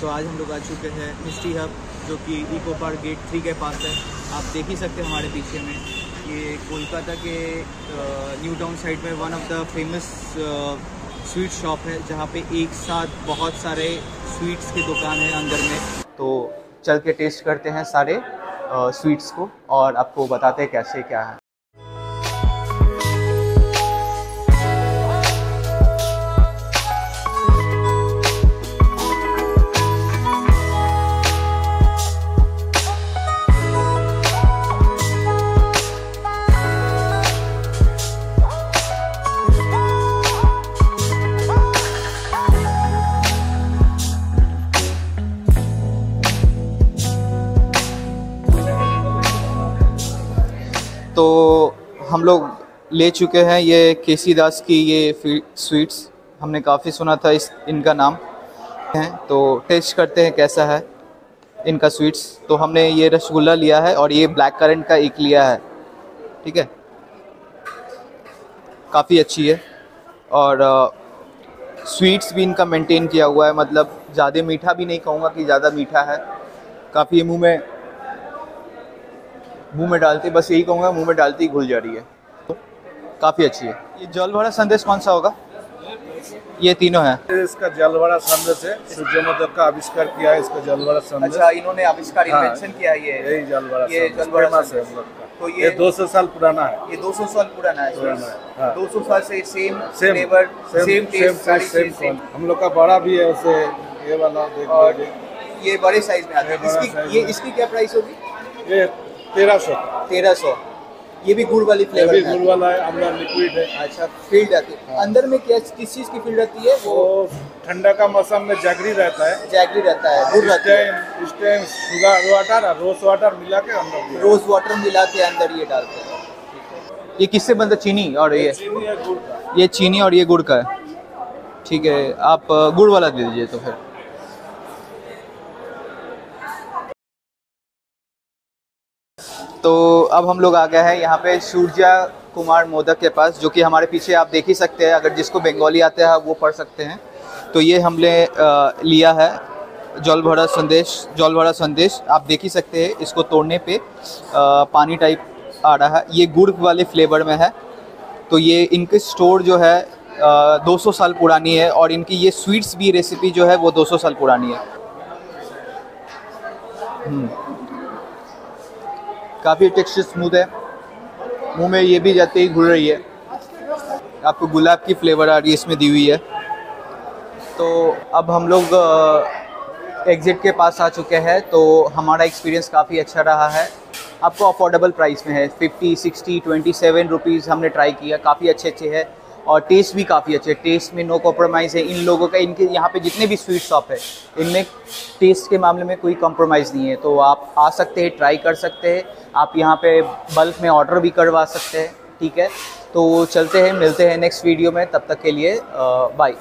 तो आज हम लोग आ चुके हैं मिस्ट्री हब, जो कि इको पार्क गेट थ्री के पास है। आप देख ही सकते हैं हमारे पीछे में। ये कोलकाता के न्यू टाउन साइड में one of the famous sweet shop है, जहाँ पे एक साथ बहुत सारे स्वीट्स की दुकान है अंदर में। तो चल के टेस्ट करते हैं सारे स्वीट्स को और आपको बताते हैं कैसे क्या है। तो हम लोग ले चुके हैं ये केसी दास की ये स्वीट्स। हमने काफ़ी सुना था इस, इनका नाम। है तो टेस्ट करते हैं कैसा है इनका स्वीट्स। तो हमने ये रसगुल्ला लिया है और ये ब्लैक करंट का एक लिया है। ठीक है? काफ़ी अच्छी है। और स्वीट्स भी इनका मेंटेन किया हुआ है। मतलब ज़्यादा मीठा भी नहीं कहूँगा कि ज़्यादा मीठा है। काफ़ी मुँह में मुँह में डालती बस यही कहूँगा मुँह में डालती ही घुल जा रही है। तो काफ़ी अच्छी है। ये जल भरा संदेश कौन सा होगा? ये तीनों है। इसका जलवाड़ा संदेश है। सूर्य मोदक का आविष्कार किया है इसका जलवाड़ा संदेश। अच्छा इन्होंने आविष्कार हाँ। इन्वेंशन किया है ये। यही जलवाड़ा ये संदेश। जलवाड़ा है तो ये ये 200 साल पुराना है। ये 200 साल पुराना है। पुराना है, हाँ। 200 साल से same same flavour same same taste same हम लोग का बड़ा भी है उसे ये वाला देख ये बड़े साइज़ में आता है। इसकी ये इसकी क्या प्राइस होगी? ये तेरह सौ। तेरह सौ। ये भी गुड़ वाली फ्लेवर भी है। गुड़ वाला है अंदर लिक्विड है। अच्छा फ़ील्ड आती है। हाँ। अंदर में क्या किस चीज़ की फ़ील्ड आती है? वो ठंडा का मौसम में जगरी रहता है। जैगरी रहता है गुड़ रहती है। इस टाइम शुगर वाटर और रोज वाटर मिला के अंदर रोज वाटर मिला के अंदर ये डालते हैं। ये किससे बनता है? चीनी और ये? चीनी है गुड़ का। ये चीनी और ये गुड़ का है। ठीक है आप गुड़ वाला दे दीजिए तो फिर। तो अब हम लोग आ गए हैं यहाँ पे सूर्या कुमार मोदक के पास जो कि हमारे पीछे आप देख ही सकते हैं अगर जिसको बंगाली आते हैं वो पढ़ सकते हैं। तो ये हमने लिया है जल भरा संदेश जल भरा संदेश आप देख ही सकते हैं इसको तोड़ने पे अ, पानी टाइप आ रहा है। ये गुड़ वाले फ्लेवर में है। तो ये इनके स्टोर जो है अ, 200 साल पुरानी है और इनकी ये स्वीट्स भी रेसिपी जो है वो 200 साल पुरानी है। काफ़ी टेक्सचर स्मूथ है। मुँह में ये भी जाते ही घुल रही है। आपको गुलाब की फ्लेवर आ रही है इसमें दी हुई है। तो अब हम लोग एग्ज़िट के पास आ चुके हैं तो हमारा एक्सपीरियंस काफ़ी अच्छा रहा है। आपको अफोर्डेबल प्राइस में है 50, 60, 27 रुपीज़ हमने ट्राई किया काफ़ी अच्छे अच्छे है। और टेस्ट भी काफ़ी अच्छे टेस्ट में नो कॉम्प्रोमाइज़ है। इन लोगों का, इनके यहाँ पे जितने भी स्वीट शॉप है, इनमें टेस्ट के मामले में कोई कॉम्प्रोमाइज़ नहीं है। तो आप आ सकते हैं ट्राई कर सकते हैं। आप यहाँ पे बल्क में ऑर्डर भी करवा सकते हैं। ठीक है? तो चलते हैं, मिलते हैं नेक्स्ट वीडियो में। तब तक के लिए बाय